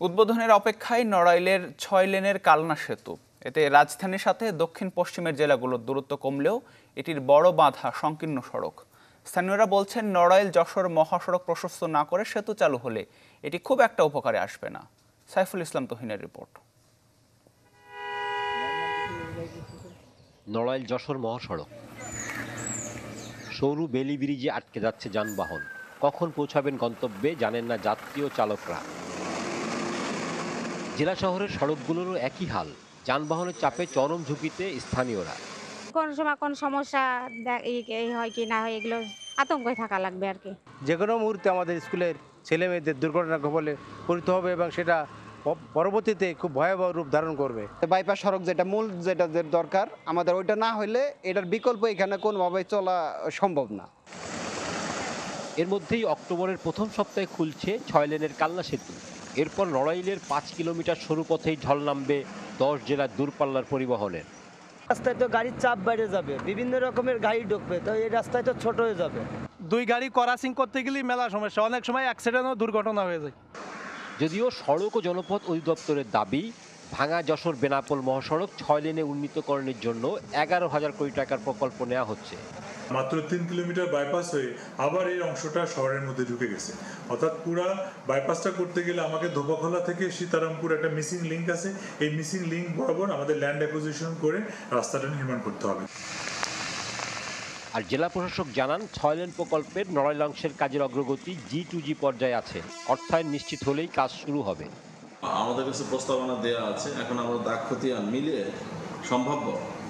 উদ্বোধনের অপেক্ষায় নড়াইলের ছয় লেনের কালনা সেতু। এতে রাজধানীর সাথে দক্ষিণ পশ্চিমের জেলাগুলোর দূরত্ব কমলেও এটির বড় বাধা সংকীর্ণ সড়ক। স্থানীয়রা বলছেন, নড়াইল যশোর মহাসড়ক প্রশস্ত না করে সেতু চালু হলে এটি খুব একটা উপকারে আসবে না। সাইফুল ইসলাম তহিনের রিপোর্ট। নড়াইল যশোর মহাসড়ক। সরু বেলি ব্রিজে আটকে যাচ্ছে যানবাহন। কখন পৌঁছাবেন গন্তব্যে জানেন না যাত্রী ও চালকরা। জেলা শহরের সড়কগুলোরও একই হাল। যানবাহনের চাপে চরম ঝুঁকিতে স্থানীয়রা। কোন সময় কোন সমস্যা হয় কি না হয় এগুলো আতঙ্কে থাকা লাগবে আর কি। যে কোনো মুহূর্তে আমাদের স্কুলের ছেলে মেয়েদের দুর্ঘটনা কবলে পরিত হবে এবং সেটা পরবর্তীতে খুব ভয়াবহ রূপ ধারণ করবে। বাইপাস সড়ক যেটা মূল যেটা যে দরকার আমাদের ওইটা না হলে এটার বিকল্প এখানে কোনোভাবে চলা সম্ভব না। এর মধ্যেই অক্টোবরের প্রথম সপ্তাহে খুলছে ছয় লেনের কাল্লা সেতু। এরপর নড়াইলের পাঁচ কিলোমিটার সরু পথেই ঢল নামবে দশ জেলার দূরপাল্লার পরিবহনের। রাস্তায় তো গাড়ির চাপ বেড়ে যাবে বিভিন্ন রকমের গাড়ি ঢুকবে তো এই রাস্তায় তো ছোট হয়ে যাবে। দুই গাড়ি ক্রসিং করতে গেলেই মেলা সমস্যা অনেক সময় অ্যাক্সিডেন্ট ও দুর্ঘটনা হয়ে যায়। যদিও সড়ক ও জনপথ অধিদপ্তরের দাবি ভাঙা যশোর বেনাপোল মহাসড়ক ছয় লেনে উন্নীতকরণের জন্য এগারো হাজার কোটি টাকার প্রকল্প নেওয়া হচ্ছে। মাত্র তিন কিলোমিটার বাইপাস হয়ে আবার এই অংশটা শহরের মধ্যে ঢুকে গেছে। অর্থাৎ পুরা বাইপাসটা করতে গেলে আমাকে ধোপাখোলা থেকে সীতারামপুর একটা মিসিং লিঙ্ক আছে। এই মিসিং লিংক বরাবর আমাদের ল্যান্ড অ্যাকুইজিশন করে রাস্তাটা নির্মাণ করতে হবে। আর জেলা প্রশাসক জানান ছয় লেন প্রকল্পের নড়াইল অংশের কাজের অগ্রগতি জি টু জি পর্যায়ে আছে। অর্থায়ন নিশ্চিত হলেই কাজ শুরু হবে। আমাদের কাছে প্রস্তাবনা দেওয়া আছে। এখন আমরা দাগ খতিয়ান মিলিয়ে সম্ভাব্য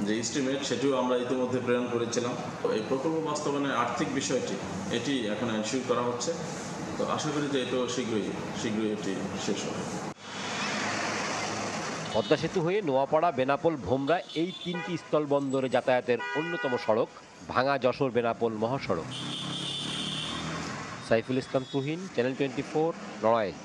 যে এস্টিমেট সেটিও আমরা ইতিমধ্যে প্রেরণ করেছিলাম। তো এই প্রকল্প বাস্তবায়নের আর্থিক বিষয়টি, এটি এখন এনশিওর করা হচ্ছে। তো আশা করি যে এটাও শীঘ্রই শীঘ্রই এটি শেষ হবে। পদ্মা সেতু হয়ে নোয়াপাড়া, বেনাপোল, ভোমরা এই তিনটি স্থলবন্দরে যাতায়াতের অন্যতম সড়ক, ভাঙা যশোর, বেনাপোল মহাসড়ক। Saiful Islam Tuhin, channel twenty four, Narail.